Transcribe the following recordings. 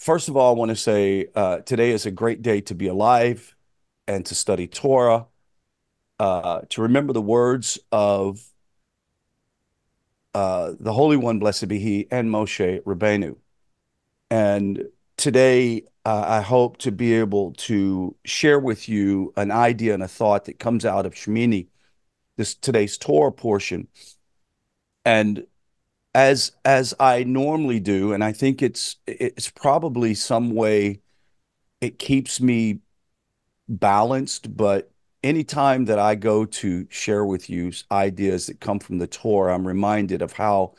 First of all, I want to say uh, today is a great day to be alive and to study Torah, uh, to remember the words of uh, the Holy One, blessed be He, and Moshe Rabbeinu. And today, uh, I hope to be able to share with you an idea and a thought that comes out of Shemini, this today's Torah portion. And as as I normally do, and I think it's it's probably some way it keeps me balanced, but anytime that I go to share with you ideas that come from the Torah, I'm reminded of how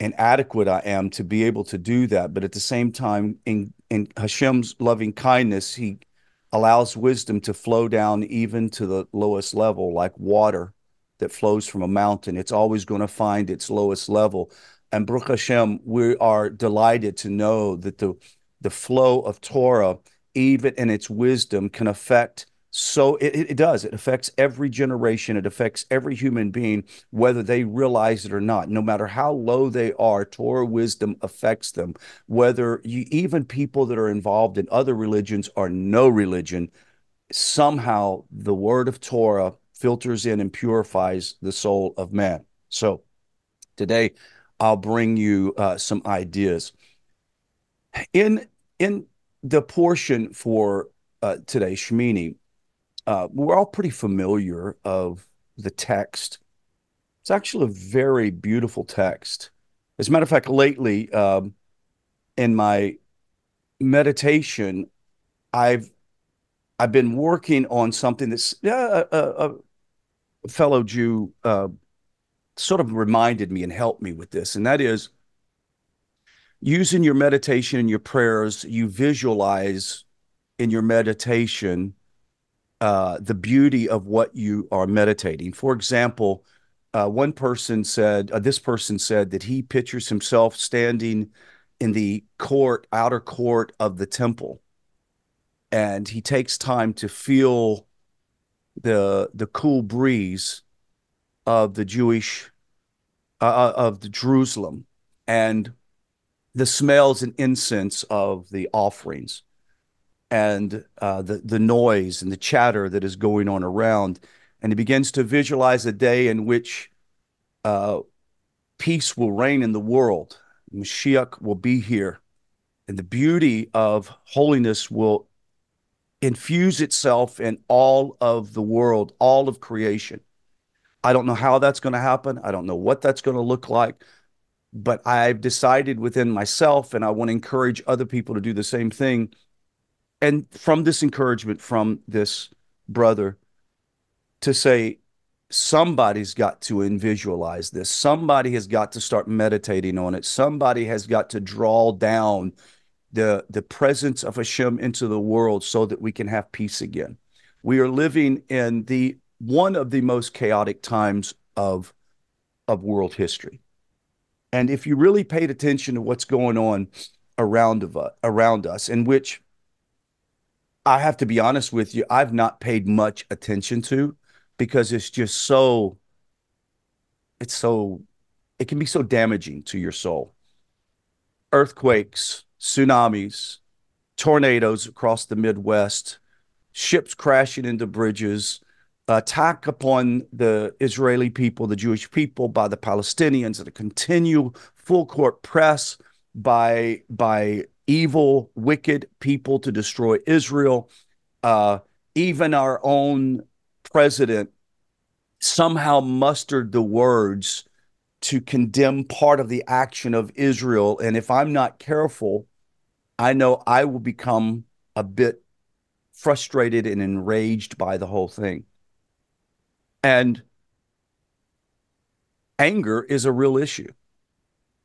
inadequate I am to be able to do that. But at the same time, in in Hashem's loving kindness, He allows wisdom to flow down even to the lowest level, like water that flows from a mountain. It's always going to find its lowest level. And Baruch Hashem, we are delighted to know that the the flow of Torah, even in its wisdom, can affect so it, it does. It affects every generation. It affects every human being, whether they realize it or not. No matter how low they are, Torah wisdom affects them. Whether you, even people that are involved in other religions or no religion, somehow the word of Torah filters in and purifies the soul of man. So today, I'll bring you uh, some ideas. In in the portion for uh, today, Shemini, uh, we're all pretty familiar of the text. It's actually a very beautiful text. As a matter of fact, lately um, in my meditation, I've I've been working on something that's uh, a, a, fellow Jew uh, sort of reminded me and helped me with this, and that is using your meditation and your prayers. You visualize in your meditation uh, the beauty of what you are meditating. For example, uh, one person said, uh, this person said that he pictures himself standing in the court, outer court of the temple, and he takes time to feel the the cool breeze of the Jewish uh, uh of the Jerusalem and the smells and incense of the offerings and uh, the the noise and the chatter that is going on around, and he begins to visualize a day in which uh, peace will reign in the world. Mashiach will be here, and the beauty of holiness will infuse itself in all of the world, all of creation. I don't know how that's going to happen. I don't know what that's going to look like, but I've decided within myself, and I want to encourage other people to do the same thing and from this encouragement from this brother to say somebody's got to visualize this somebody has got to start meditating on it somebody has got to draw down the the presence of Hashem into the world so that we can have peace again we are living in the one of the most chaotic times of of world history and if you really paid attention to what's going on around of us, around us in which I have to be honest with you, I've not paid much attention to because it's just so it's so it can be so damaging to your soul. Earthquakes, tsunamis, tornadoes across the Midwest, ships crashing into bridges, attack upon the Israeli people, the Jewish people by the Palestinians, and a continual full court press by by evil, wicked people to destroy Israel. Uh, even our own president somehow mustered the words to condemn part of the action of Israel. And if I'm not careful, I know I will become a bit frustrated and enraged by the whole thing. And anger is a real issue.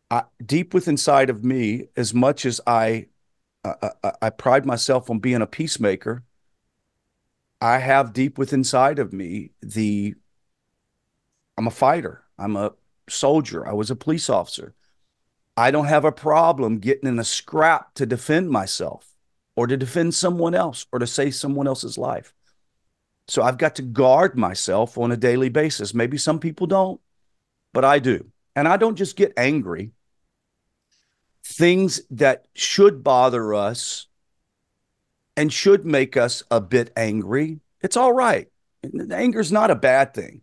I, deep within inside of me, as much as I, I, I pride myself on being a peacemaker, I have deep within inside of me the I'm a fighter. I'm a soldier. I was a police officer. I don't have a problem getting in a scrap to defend myself or to defend someone else or to save someone else's life. So I've got to guard myself on a daily basis. Maybe some people don't, but I do. And I don't just get angry things that should bother us and should make us a bit angry, it's all right. Anger is not a bad thing.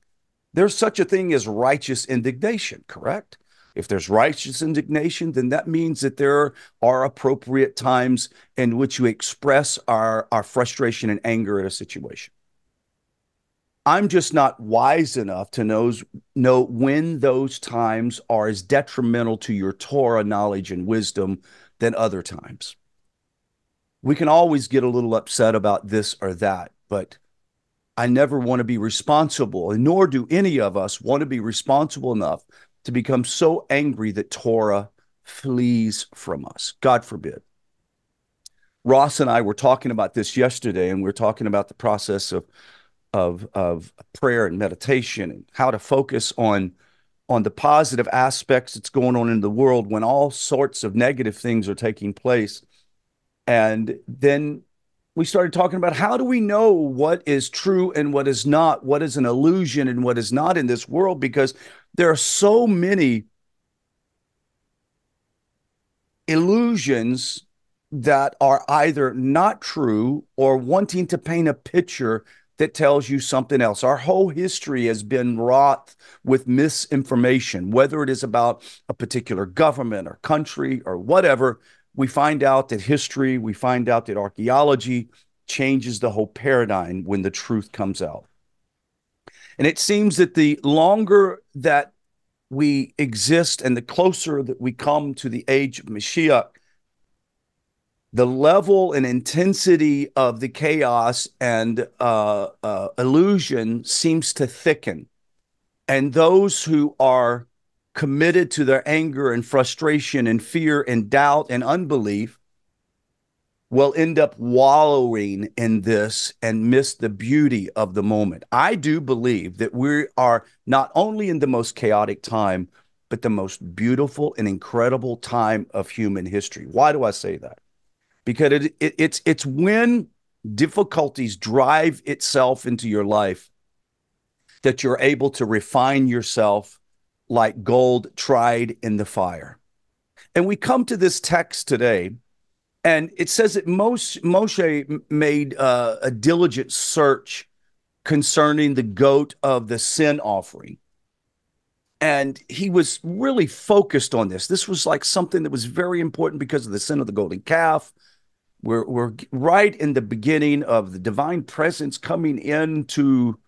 There's such a thing as righteous indignation, correct? If there's righteous indignation, then that means that there are appropriate times in which we express our, our frustration and anger at a situation. I'm just not wise enough to knows, know when those times are as detrimental to your Torah knowledge and wisdom than other times. We can always get a little upset about this or that, but I never want to be responsible, and nor do any of us want to be responsible enough to become so angry that Torah flees from us. God forbid. Ross and I were talking about this yesterday, and we are talking about the process of of of prayer and meditation and how to focus on on the positive aspects that's going on in the world when all sorts of negative things are taking place and then we started talking about how do we know what is true and what is not what is an illusion and what is not in this world because there are so many illusions that are either not true or wanting to paint a picture that tells you something else. Our whole history has been wrought with misinformation, whether it is about a particular government or country or whatever. We find out that history, we find out that archaeology changes the whole paradigm when the truth comes out. And it seems that the longer that we exist and the closer that we come to the age of Mashiach, the level and intensity of the chaos and uh, uh, illusion seems to thicken. And those who are committed to their anger and frustration and fear and doubt and unbelief will end up wallowing in this and miss the beauty of the moment. I do believe that we are not only in the most chaotic time, but the most beautiful and incredible time of human history. Why do I say that? because it, it, it's it's when difficulties drive itself into your life that you're able to refine yourself like gold tried in the fire. And we come to this text today, and it says that Moshe, Moshe made uh, a diligent search concerning the goat of the sin offering. And he was really focused on this. This was like something that was very important because of the sin of the golden calf, we're, we're right in the beginning of the divine presence coming into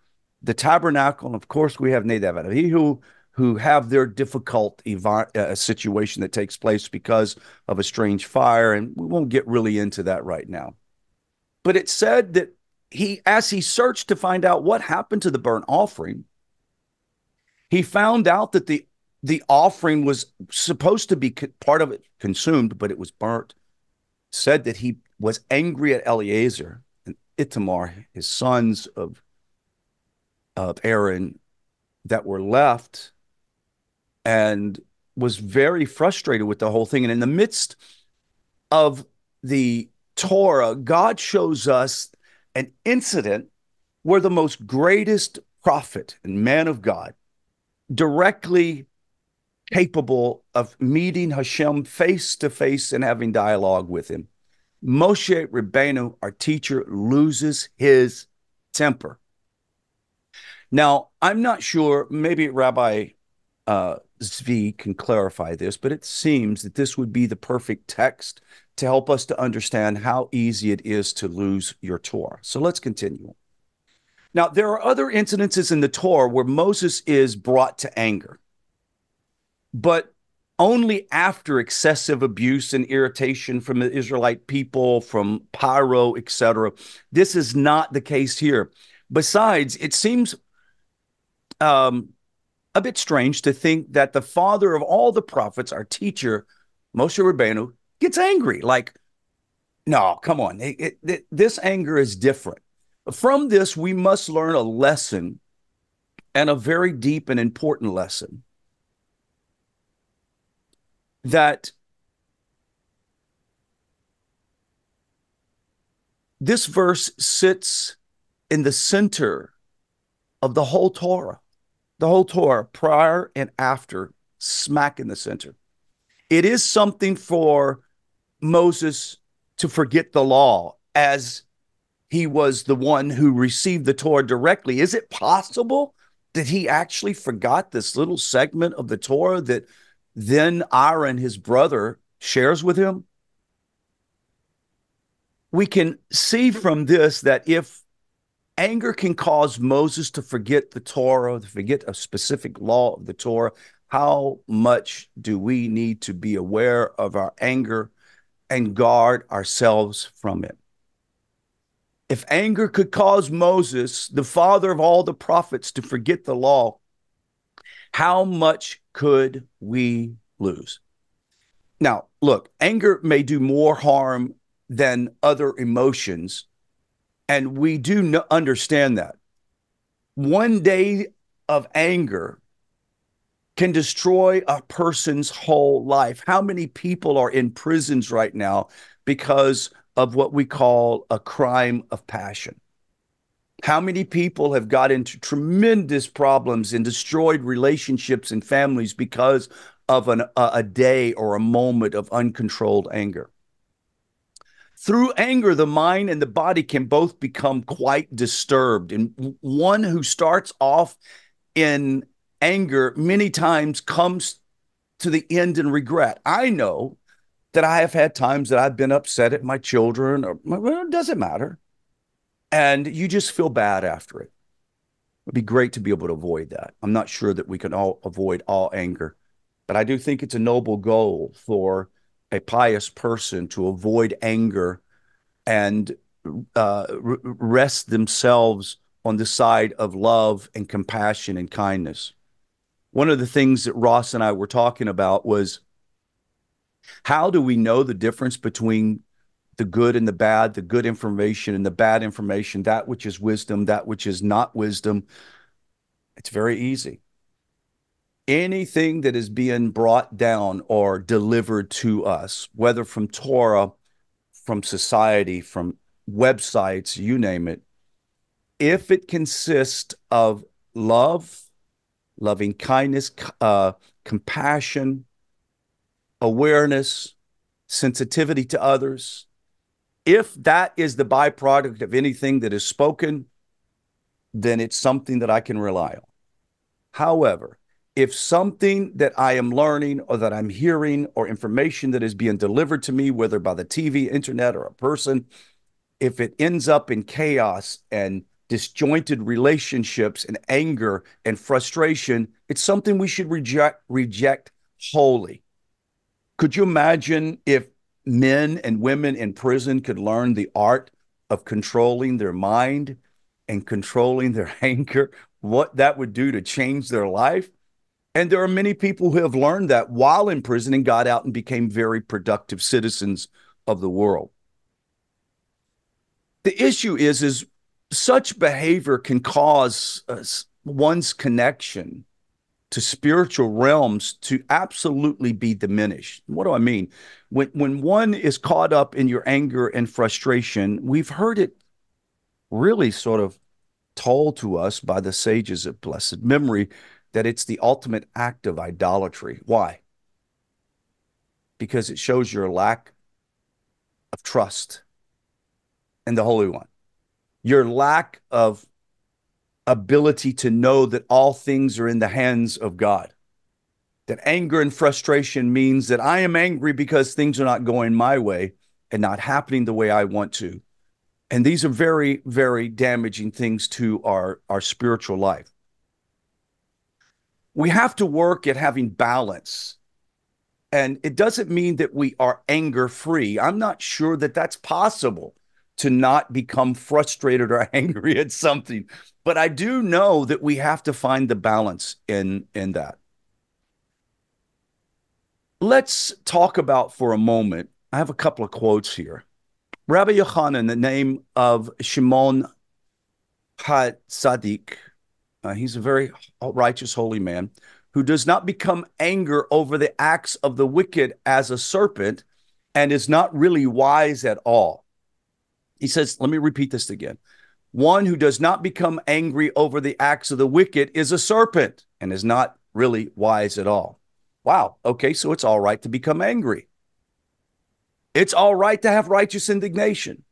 the tabernacle. And of course, we have Nadab and Abihu who have their difficult uh, situation that takes place because of a strange fire. And we won't get really into that right now. But it said that he, as he searched to find out what happened to the burnt offering, he found out that the the offering was supposed to be part of it consumed, but it was burnt. Said that he was angry at Eleazar and Itamar, his sons of, of Aaron, that were left, and was very frustrated with the whole thing. And in the midst of the Torah, God shows us an incident where the most greatest prophet and man of God directly capable of meeting Hashem face to face and having dialogue with him Moshe Rabbeinu, our teacher, loses his temper. Now, I'm not sure, maybe Rabbi uh, Zvi can clarify this, but it seems that this would be the perfect text to help us to understand how easy it is to lose your Torah. So let's continue. Now, there are other incidences in the Torah where Moses is brought to anger. But only after excessive abuse and irritation from the Israelite people, from Pharaoh, etc. This is not the case here. Besides, it seems um, a bit strange to think that the father of all the prophets, our teacher, Moshe Rabbeinu, gets angry. Like, no, come on. It, it, this anger is different. From this, we must learn a lesson and a very deep and important lesson that this verse sits in the center of the whole Torah, the whole Torah, prior and after, smack in the center. it is something for Moses to forget the law as he was the one who received the Torah directly. Is it possible that he actually forgot this little segment of the Torah that then Aaron, his brother, shares with him? We can see from this that if anger can cause Moses to forget the Torah, to forget a specific law of the Torah, how much do we need to be aware of our anger and guard ourselves from it? If anger could cause Moses, the father of all the prophets, to forget the law, how much could we lose? Now, look, anger may do more harm than other emotions, and we do understand that. One day of anger can destroy a person's whole life. How many people are in prisons right now because of what we call a crime of passion? How many people have got into tremendous problems and destroyed relationships and families because of an, a, a day or a moment of uncontrolled anger? Through anger, the mind and the body can both become quite disturbed. And one who starts off in anger many times comes to the end in regret. I know that I have had times that I've been upset at my children, or well, it doesn't matter. And you just feel bad after it. It'd be great to be able to avoid that. I'm not sure that we can all avoid all anger, but I do think it's a noble goal for a pious person to avoid anger and uh, rest themselves on the side of love and compassion and kindness one of the things that Ross and I were talking about was how do we know the difference between the good and the bad, the good information and the bad information, that which is wisdom, that which is not wisdom? It's very easy. Anything that is being brought down or delivered to us, whether from Torah, from society, from websites, you name it, if it consists of love, loving kindness, uh, compassion, awareness, sensitivity to others. If that is the byproduct of anything that is spoken, then it's something that I can rely on. However, if something that I am learning or that I'm hearing or information that is being delivered to me, whether by the TV, internet, or a person, if it ends up in chaos and disjointed relationships and anger and frustration, it's something we should reject reject wholly. Could you imagine if men and women in prison could learn the art of controlling their mind and controlling their anger, what that would do to change their life? And there are many people who have learned that while in prison and got out and became very productive citizens of the world. The issue is is such behavior can cause uh, one's connection to spiritual realms to absolutely be diminished. What do I mean? When when one is caught up in your anger and frustration, we've heard it really sort of told to us by the sages of blessed memory that it's the ultimate act of idolatry. Why? Because it shows your lack of trust in the Holy One your lack of ability to know that all things are in the hands of God. That anger and frustration means that I am angry because things are not going my way and not happening the way I want to. And these are very, very damaging things to our, our spiritual life. We have to work at having balance. And it doesn't mean that we are anger free. I'm not sure that that's possible to not become frustrated or angry at something. But I do know that we have to find the balance in in that. Let's talk about for a moment. I have a couple of quotes here. Rabbi Yochanan, the name of Shimon HaTzadik, uh, he's a very righteous, holy man who does not become anger over the acts of the wicked as a serpent and is not really wise at all. He says, let me repeat this again. One who does not become angry over the acts of the wicked is a serpent and is not really wise at all. Wow. Okay. So it's all right to become angry. It's all right to have righteous indignation.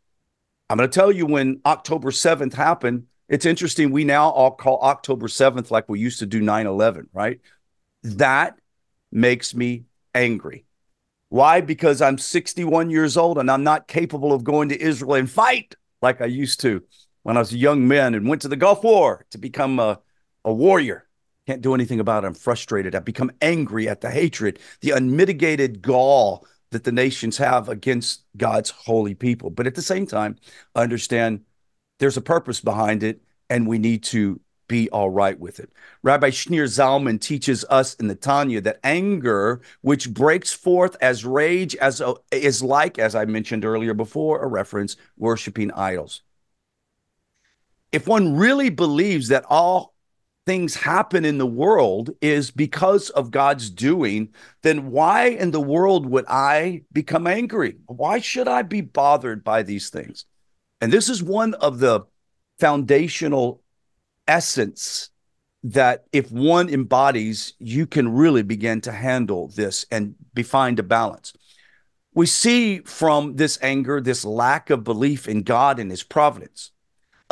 I'm going to tell you when October 7th happened. It's interesting. We now all call October 7th like we used to do 9 11, right? That makes me angry. Why? Because I'm 61 years old and I'm not capable of going to Israel and fight like I used to when I was a young man and went to the Gulf War to become a, a warrior. Can't do anything about it. I'm frustrated. I've become angry at the hatred, the unmitigated gall that the nations have against God's holy people. But at the same time, I understand there's a purpose behind it and we need to be all right with it. Rabbi Shneur Zalman teaches us in the Tanya that anger, which breaks forth as rage, as a, is like, as I mentioned earlier before, a reference, worshiping idols. If one really believes that all things happen in the world is because of God's doing, then why in the world would I become angry? Why should I be bothered by these things? And this is one of the foundational essence that if one embodies, you can really begin to handle this and be find a balance. We see from this anger, this lack of belief in God and his providence.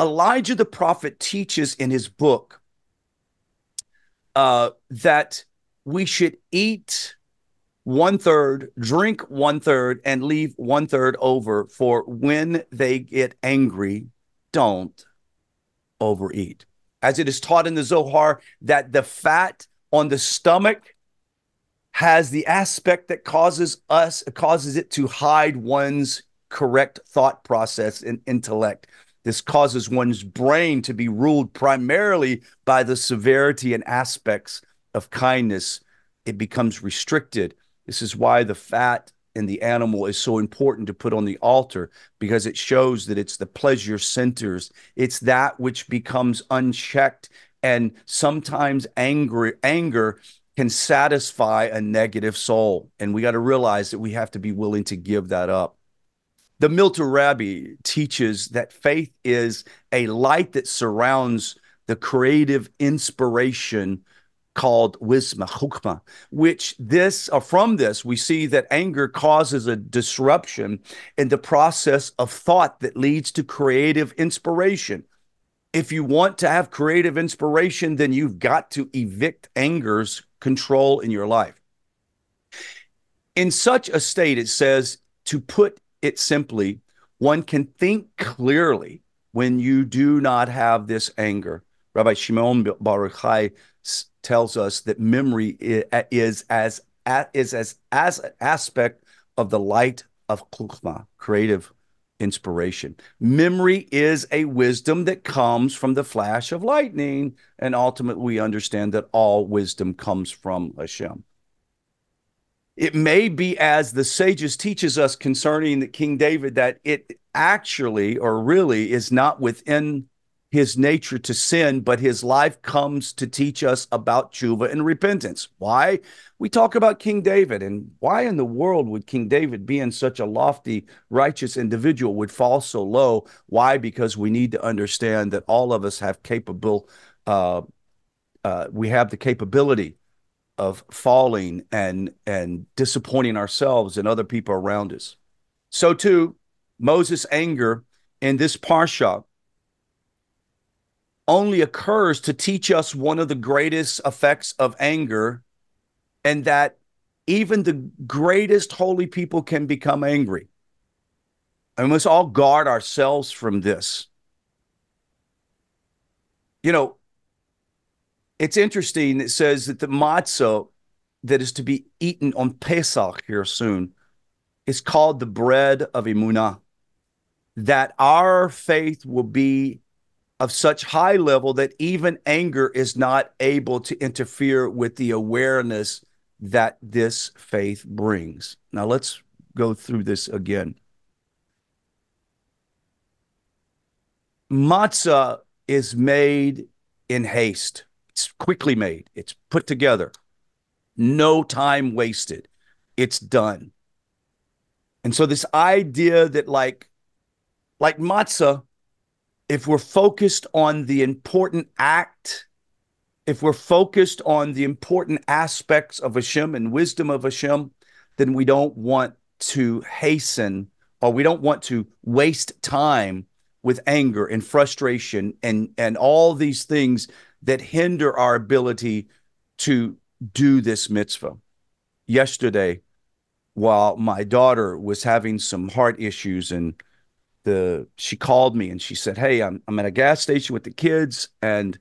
Elijah the prophet teaches in his book uh, that we should eat one third, drink one third, and leave one third over for when they get angry, don't overeat. As it is taught in the Zohar, that the fat on the stomach has the aspect that causes us causes it to hide one's correct thought process and intellect this causes one's brain to be ruled primarily by the severity and aspects of kindness. It becomes restricted. This is why the fat in the animal is so important to put on the altar because it shows that it's the pleasure centers. It's that which becomes unchecked. And sometimes anger, anger can satisfy a negative soul. And we got to realize that we have to be willing to give that up. The Milta Rabbi teaches that faith is a light that surrounds the creative inspiration called wisma chochmah, which this or from this we see that anger causes a disruption in the process of thought that leads to creative inspiration. If you want to have creative inspiration, then you've got to evict anger's control in your life. In such a state, it says to put it simply, one can think clearly when you do not have this anger. Rabbi Shimon Baruch Chai tells us that memory is as is as as an aspect of the light of chochmah, creative inspiration. Memory is a wisdom that comes from the flash of lightning, and ultimately we understand that all wisdom comes from Hashem. It may be as the sages teaches us concerning the King David that it actually or really is not within his nature to sin, but his life comes to teach us about tshuva and repentance. Why? We talk about King David, and why in the world would King David, being such a lofty, righteous individual, would fall so low? Why? Because we need to understand that all of us have capable, uh, uh, we have the capability of falling and and disappointing ourselves and other people around us. So too, Moses' anger in this parsha only occurs to teach us one of the greatest effects of anger, and that even the greatest holy people can become angry. And we must all guard ourselves from this. You know, it's interesting. It says that the matzah that is to be eaten on Pesach here soon is called the bread of Emunah. That our faith will be of such high level that even anger is not able to interfere with the awareness that this faith brings. Now let's go through this again. Matzah is made in haste. It's quickly made, it's put together, no time wasted. It's done. And so this idea that like like matzah, if we're focused on the important act if we're focused on the important aspects of Hashem and wisdom of Hashem, then we don't want to hasten or we don't want to waste time with anger and frustration and and all these things that hinder our ability to do this mitzvah. Yesterday, while my daughter was having some heart issues and the she called me and she said, "Hey, I'm I'm at a gas station with the kids and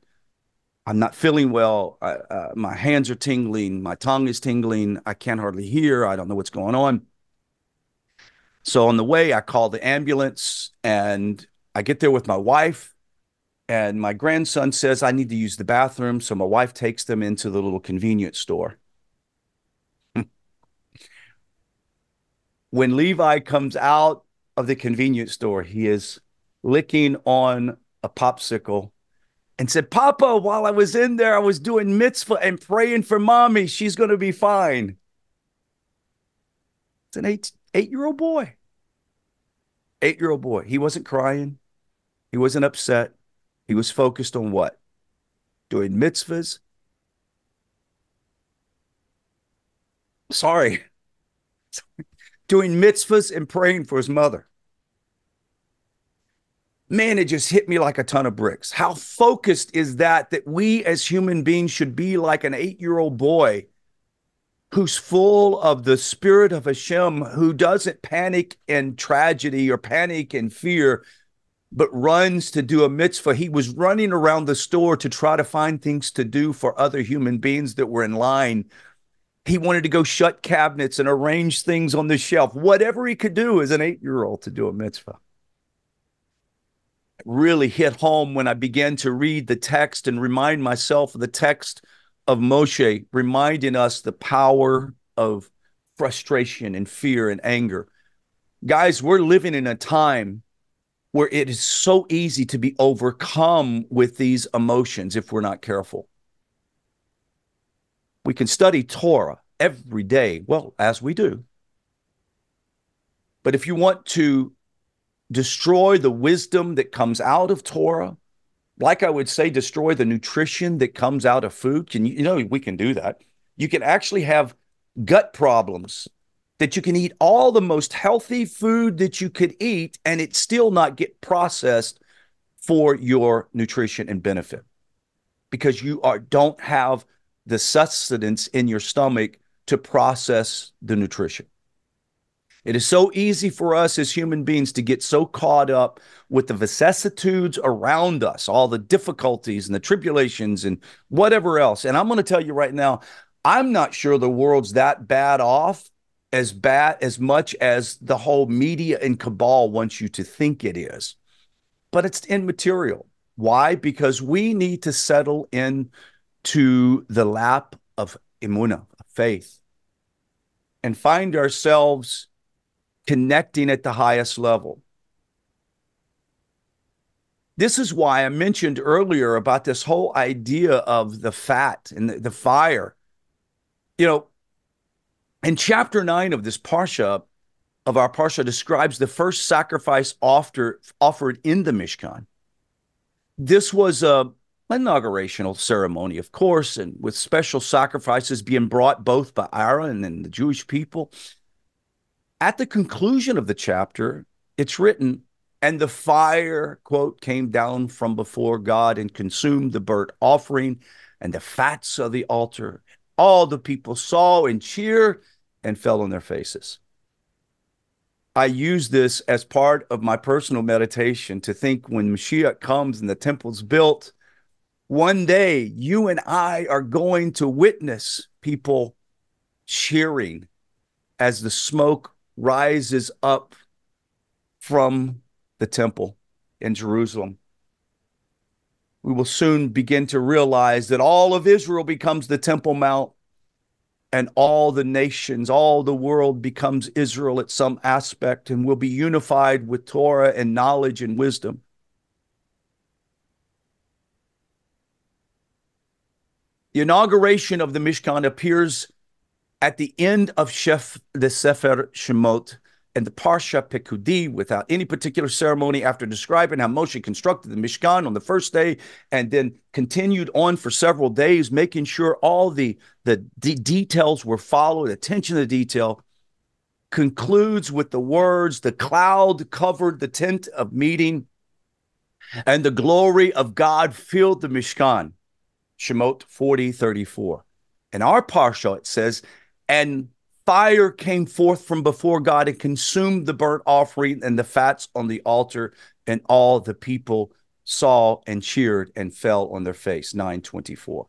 I'm not feeling well. I, uh, my hands are tingling, my tongue is tingling. I can't hardly hear. I don't know what's going on." So on the way, I call the ambulance and I get there with my wife. And my grandson says, I need to use the bathroom. So my wife takes them into the little convenience store. when Levi comes out of the convenience store, he is licking on a popsicle and said, Papa, while I was in there, I was doing mitzvah and praying for mommy. She's going to be fine. It's an eight eight year old boy. Eight year old boy. He wasn't crying. He wasn't upset. He was focused on what? Doing mitzvahs. Sorry. Doing mitzvahs and praying for his mother. Man, it just hit me like a ton of bricks. How focused is that that we as human beings should be like an eight year old boy who's full of the spirit of Hashem, who doesn't panic in tragedy or panic in fear, but runs to do a mitzvah. He was running around the store to try to find things to do for other human beings that were in line. He wanted to go shut cabinets and arrange things on the shelf, whatever he could do as an eight year old to do a mitzvah. It really hit home when I began to read the text and remind myself of the text of Moshe reminding us the power of frustration and fear and anger. Guys, we're living in a time where it is so easy to be overcome with these emotions if we're not careful. We can study Torah every day, well, as we do. But if you want to destroy the wisdom that comes out of Torah, like I would say, destroy the nutrition that comes out of food. Can you, you know, we can do that. You can actually have gut problems that you can eat all the most healthy food that you could eat and it still not get processed for your nutrition and benefit because you are don't have the sustenance in your stomach to process the nutrition. It is so easy for us as human beings to get so caught up with the vicissitudes around us, all the difficulties and the tribulations and whatever else. And I'm going to tell you right now, I'm not sure the world's that bad off as bad as much as the whole media and cabal wants you to think it is. But it's immaterial. Why? Because we need to settle in to the lap of emunah, faith, and find ourselves connecting at the highest level. This is why I mentioned earlier about this whole idea of the fat and the, the fire. You know, in chapter nine of this parsha, of our parsha, describes the first sacrifice offered offered in the Mishkan. This was a inaugurational ceremony, of course, and with special sacrifices being brought both by Aaron and the Jewish people. At the conclusion of the chapter, it's written, and the fire, quote, came down from before God and consumed the burnt offering and the fats of the altar. All the people saw and cheered and fell on their faces. I use this as part of my personal meditation to think when Mashiach comes and the temple's built, one day you and I are going to witness people cheering as the smoke rises up from the temple in Jerusalem. We will soon begin to realize that all of Israel becomes the Temple Mount and all the nations, all the world becomes Israel at some aspect and will be unified with Torah and knowledge and wisdom. The inauguration of the Mishkan appears at the end of Shef, the Sefer Shemot, and the Parsha Pekudei without any particular ceremony after describing how Moshe constructed the Mishkan on the first day and then continued on for several days, making sure all the, the de- details were followed, attention to detail, concludes with the words, the cloud covered the tent of meeting and the glory of God filled the Mishkan. Shemot 40, 34. In our Parsha, it says, and fire came forth from before God and consumed the burnt offering and the fats on the altar, and all the people saw and cheered and fell on their face. 924.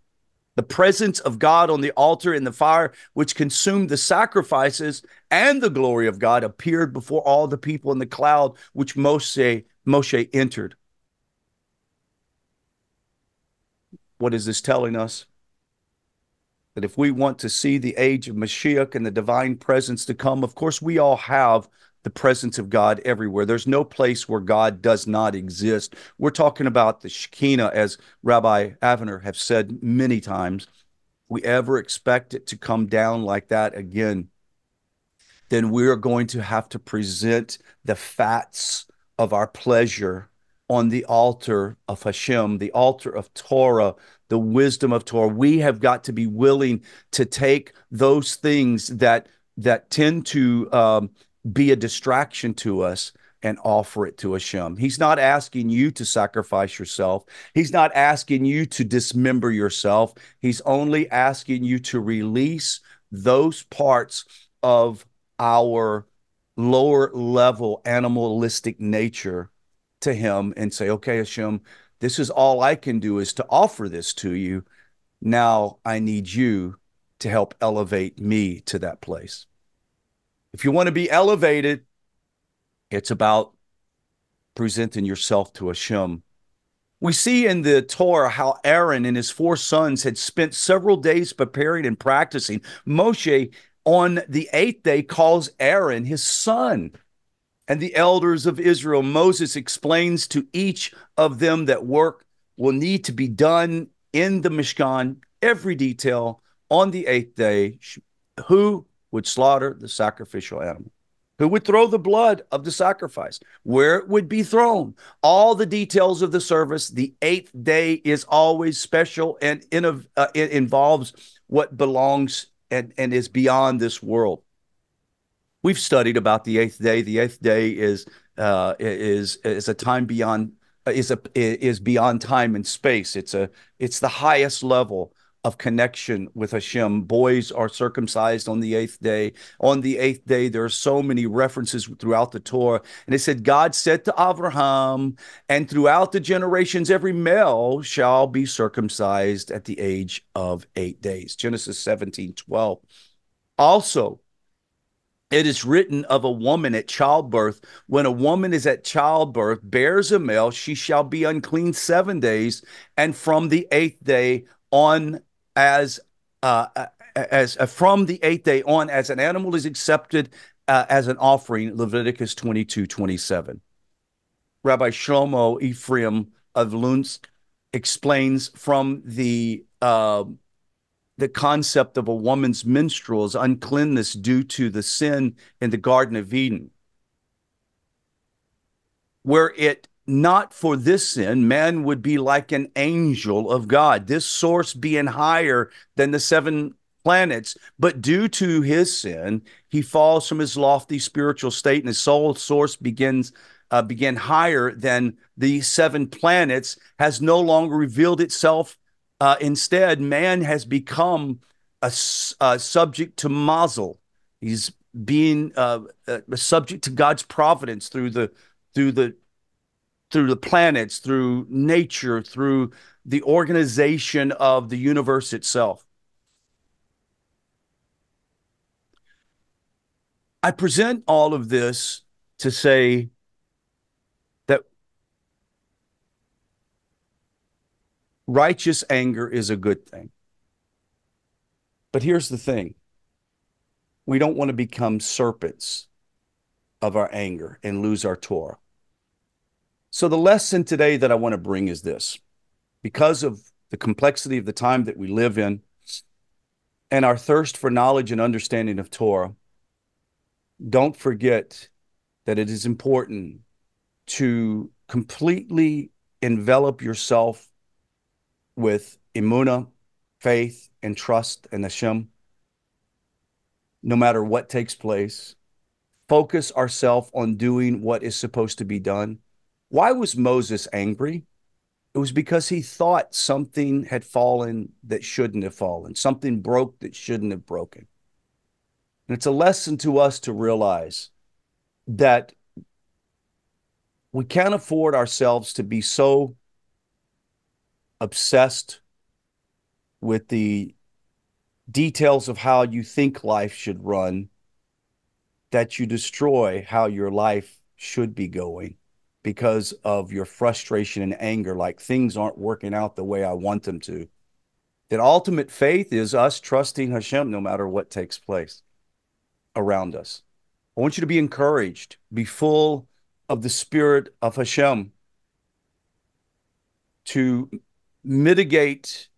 The presence of God on the altar in the fire, which consumed the sacrifices and the glory of God, appeared before all the people in the cloud, which Moshe, Moshe entered. What is this telling us? that if we want to see the age of Mashiach and the divine presence to come, of course, we all have the presence of God everywhere. There's no place where God does not exist. We're talking about the Shekinah, as Rabbi Aviner have said many times. We ever expect it to come down like that again, then we're going to have to present the fats of our pleasure on the altar of Hashem, the altar of Torah, the wisdom of Torah. We have got to be willing to take those things that that tend to um, be a distraction to us and offer it to Hashem. He's not asking you to sacrifice yourself. He's not asking you to dismember yourself. He's only asking you to release those parts of our lower level animalistic nature to him and say, okay, Hashem, this is all I can do is to offer this to you. Now I need you to help elevate me to that place. If you want to be elevated, it's about presenting yourself to Hashem. We see in the Torah how Aaron and his four sons had spent several days preparing and practicing. Moshe, on the eighth day, calls Aaron his son and the elders of Israel. Moses explains to each of them that work will need to be done in the Mishkan, every detail on the eighth day. Who would slaughter the sacrificial animal? Who would throw the blood of the sacrifice? Where it would be thrown? All the details of the service. The eighth day is always special and in, uh, it involves what belongs and, and is beyond this world we've studied about the eighth day. The eighth day is uh, is is a time beyond is a is beyond time and space. It's a it's the highest level of connection with Hashem. Boys are circumcised on the eighth day. On the eighth day, there are so many references throughout the Torah. And it said, God said to Abraham, and throughout the generations, every male shall be circumcised at the age of eight days. Genesis 17, 12. Also, it is written of a woman at childbirth. When a woman is at childbirth bears a male she shall be unclean 7 days and from the 8th day on as uh, as uh, from the 8th day on as an animal is accepted uh, as an offering Leviticus 22 27 Rabbi Shlomo Ephraim of Lunsk explains from the uh, the concept of a woman's menstruals uncleanness due to the sin in the Garden of Eden. Where it not for this sin, man would be like an angel of God, this source being higher than the seven planets. But due to his sin, he falls from his lofty spiritual state, and his soul source begins uh, begin higher than the seven planets, has no longer revealed itself uh, instead, man has become a, a subject to mazel. He's being uh, a subject to God's providence through the through the through the planets, through nature, through the organization of the universe itself. I present all of this to say righteous anger is a good thing. But here's the thing we don't want to become serpents of our anger and lose our Torah. So, the lesson today that I want to bring is this because of the complexity of the time that we live in and our thirst for knowledge and understanding of Torah, don't forget that it is important to completely envelop yourself with emunah, faith, and trust in Hashem, no matter what takes place. Focus ourselves on doing what is supposed to be done. Why was Moses angry? It was because he thought something had fallen that shouldn't have fallen, something broke that shouldn't have broken. And it's a lesson to us to realize that we can't afford ourselves to be so obsessed with the details of how you think life should run that you destroy how your life should be going because of your frustration and anger, like things aren't working out the way I want them to. That ultimate faith is us trusting Hashem no matter what takes place around us. I want you to be encouraged, be full of the spirit of Hashem to mitigate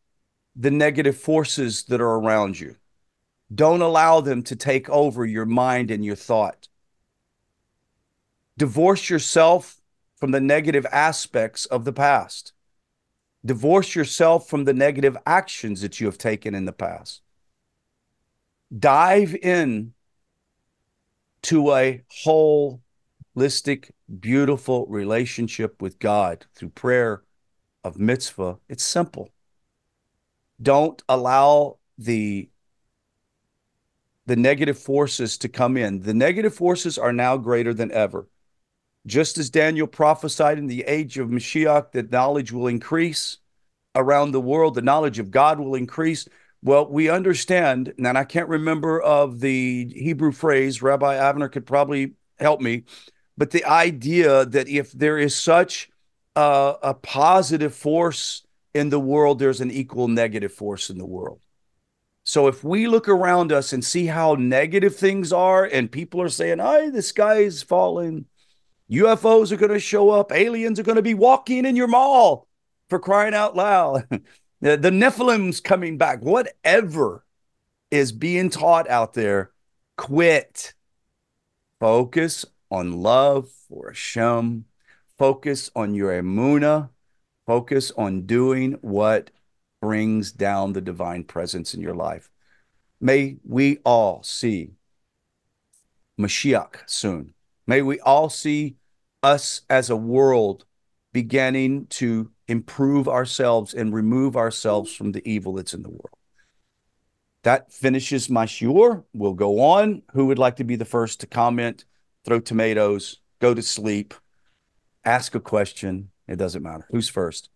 the negative forces that are around you. Don't allow them to take over your mind and your thought. Divorce yourself from the negative aspects of the past. Divorce yourself from the negative actions that you have taken in the past. Dive in to a holistic, beautiful relationship with God through prayer of mitzvah. It's simple. Don't allow the the negative forces to come in. The negative forces are now greater than ever. Just as Daniel prophesied in the age of Mashiach that knowledge will increase around the world, the knowledge of God will increase. Well, we understand, and I can't remember of the Hebrew phrase, Rabbi Aviner could probably help me, but the idea that if there is such a, a positive force in the world, there's an equal negative force in the world. So if we look around us and see how negative things are, and people are saying, "Hey, the sky is falling," UFOs are going to show up. Aliens are going to be walking in your mall for crying out loud. the, Nephilim's coming back. Whatever is being taught out there, quit. Focus on love for Hashem. Focus on your emunah. Focus on doing what brings down the divine presence in your life. May we all see Mashiach soon. May we all see us as a world beginning to improve ourselves and remove ourselves from the evil that's in the world. That finishes my shiur. We'll go on. Who would like to be the first to comment, throw tomatoes, go to sleep, ask a question? It doesn't matter. Who's first?